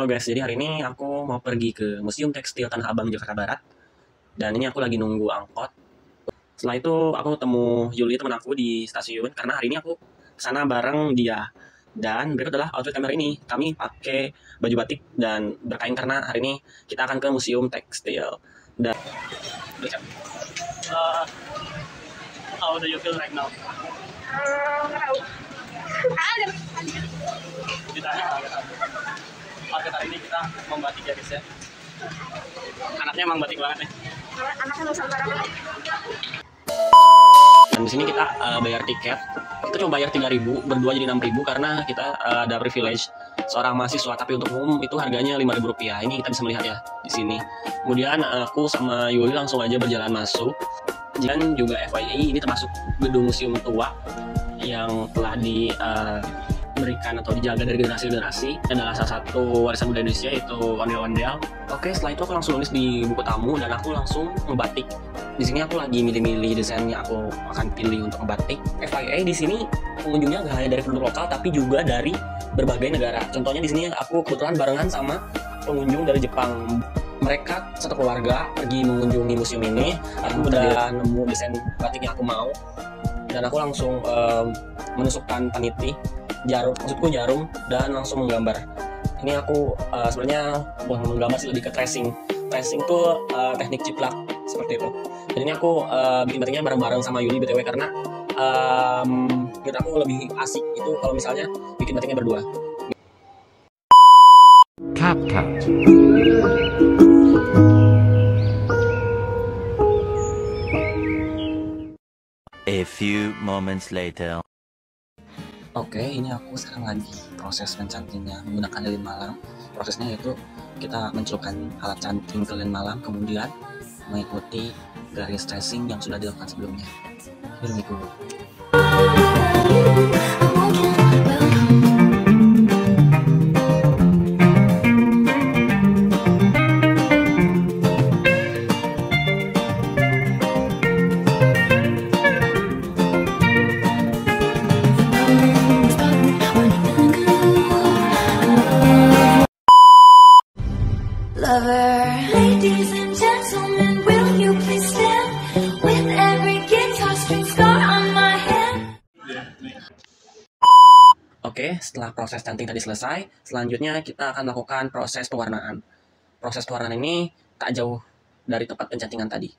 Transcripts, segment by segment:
Halo guys, jadi hari ini aku mau pergi ke Museum Tekstil Tanah Abang Jakarta Barat. Dan ini aku lagi nunggu angkot. Setelah itu aku ketemu Yuli teman aku di stasiun karena hari ini aku sana bareng dia. Dan berikut adalah outfit kamera ini. Kami pakai baju batik dan berkain karena hari ini kita akan ke Museum Tekstil. Dan uh, how do you feel right now? Ditanya outfit hari ini kita membatik ya guys ya. Anaknya emang batik banget nih. anaknya Nusantara banget. Dan di sini kita uh, bayar tiket. Kita cuma bayar 3000 berdua jadi 6000 karena kita uh, ada privilege seorang mahasiswa tapi untuk umum itu harganya 5000 rupiah. Ini kita bisa melihat ya di sini. Kemudian uh, aku sama Yuli langsung aja berjalan masuk. Dan juga FYI ini termasuk gedung museum tua yang telah di uh, berikan atau dijaga dari generasi ke generasi dan adalah salah satu warisan budaya Indonesia yaitu ondel-ondel. Oke, setelah itu aku langsung nulis di buku tamu dan aku langsung ngebatik. Di sini aku lagi milih-milih desain yang aku akan pilih untuk ngebatik. FYI di sini pengunjungnya nggak hanya dari penduduk lokal tapi juga dari berbagai negara. Contohnya di sini aku kebetulan barengan sama pengunjung dari Jepang. Mereka satu keluarga pergi mengunjungi museum ini. Aku udah nemu desain batik yang aku mau dan aku langsung um, menusukkan paniti jarum maksudku jarum dan langsung menggambar ini aku uh, sebenarnya bukan menggambar sih lebih ke tracing tracing tuh uh, teknik ciplak seperti itu dan ini aku uh, bikin batiknya bareng-bareng sama Yuli btw karena um, menurut aku lebih asik itu kalau misalnya bikin batiknya berdua CapCut. A few moments later. Oke, ini aku sekarang lagi proses mencantingnya menggunakan lilin malam. Prosesnya yaitu kita mencelupkan alat canting ke lilin malam, kemudian mengikuti garis tracing yang sudah dilakukan sebelumnya. Here Lover. Ladies and gentlemen, will you please stand with every guitar string scar on my hand? Oke, setelah proses canting tadi selesai, selanjutnya kita akan melakukan proses pewarnaan. Proses pewarnaan ini tak jauh dari tempat pencantingan tadi.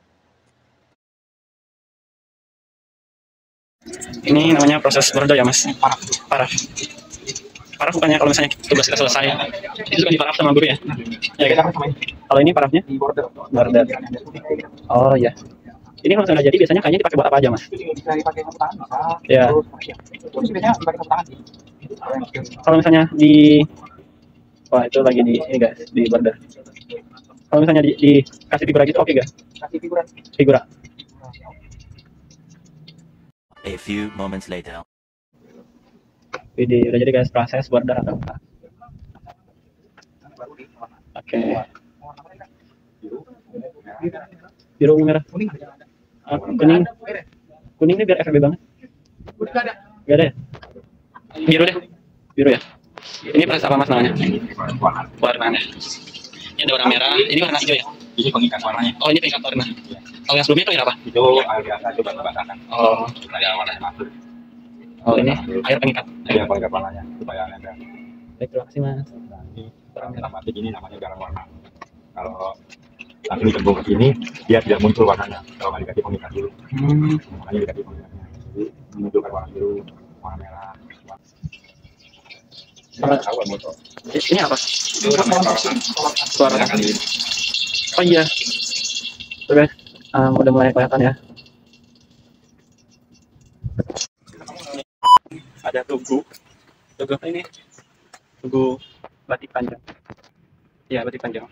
Ini namanya proses bordo ya mas? Paraf. Paraf. Paraf bukannya kalau misalnya tugas kita selesai, itu kan diparaf sama guru ya? Ya kita Kalau ini parafnya? Border. Border. Oh iya. Ini kalau misalnya nggak jadi biasanya kayaknya dipakai buat apa aja mas? bisa dipakai sapu tangan bisa Ya. terus biasanya dipakai sapu tangan sih Kalau misalnya di Wah itu lagi di ini guys di border. Kalau misalnya di, dikasih figura gitu oke gak? kasih figuran Figura. A few moments later. Jadi udah jadi guys proses border atau apa? baru di warna Oke. warna Kak? Biru merah. kuning Ah, kuning. Kuning ini biar FB banget. udah ada Gak ada ya? Biru deh. Biru ya. Ini proses apa mas namanya? Warnanya. Ini ada warna merah. Ini warna hijau ya? Ini pengikat warnanya. Oh ini pengikat warna. Kalau yang sebelumnya itu apa? Itu biasa coba dibasakan. Oh. Supaya warnanya masuk. Oh ini air pengikat. Iya pengikat warnanya supaya nempel. Baik terima kasih mas. Nah, ini garam aromatik ini namanya garam warna. Kalau langsung dicembung ke sini, dia tidak muncul warnanya. Kalau nggak dikasih pengikat dulu, Hmm. makanya dikasih pengikatnya. Jadi menunjukkan warna biru, warna merah. Warna-? Ini apa? Suara. Nah, kali ini. Oh iya. Guys, um, udah mulai kelihatan ya. ada tugu tugu ini? Tugu batik panjang. Ya batik panjang.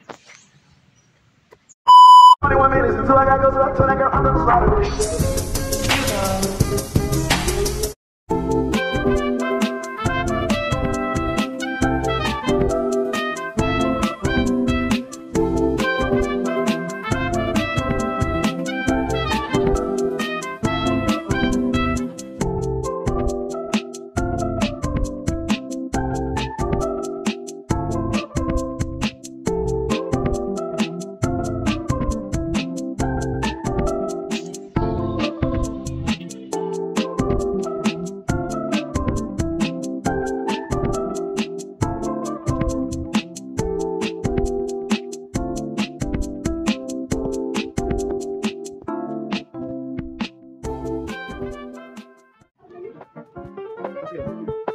Let's go.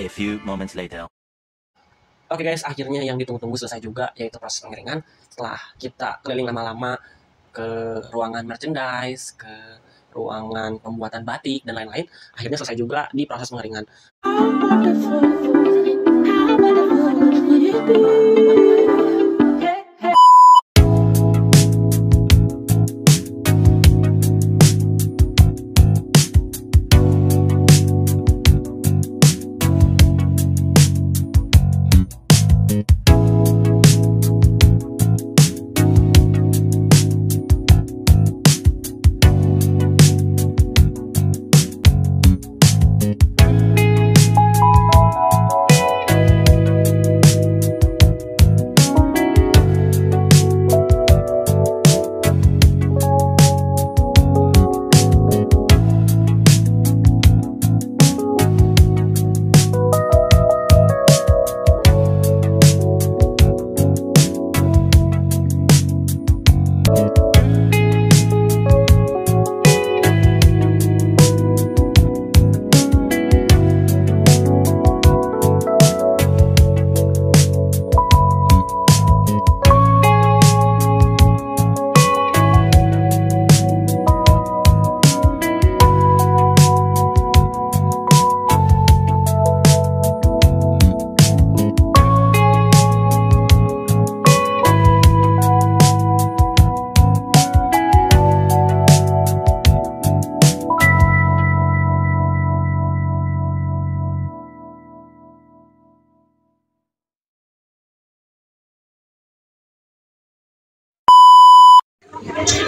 A few moments later. Oke guys, akhirnya yang ditunggu-tunggu selesai juga, yaitu proses pengeringan. Setelah kita keliling lama-lama ke ruangan merchandise, ke ruangan pembuatan batik, dan lain-lain, akhirnya selesai juga di proses pengeringan.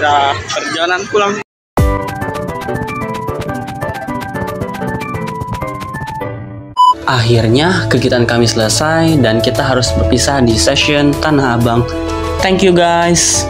Sudah perjalanan pulang. Akhirnya kegiatan kami selesai dan kita harus berpisah di session Tanah Abang. Thank you guys.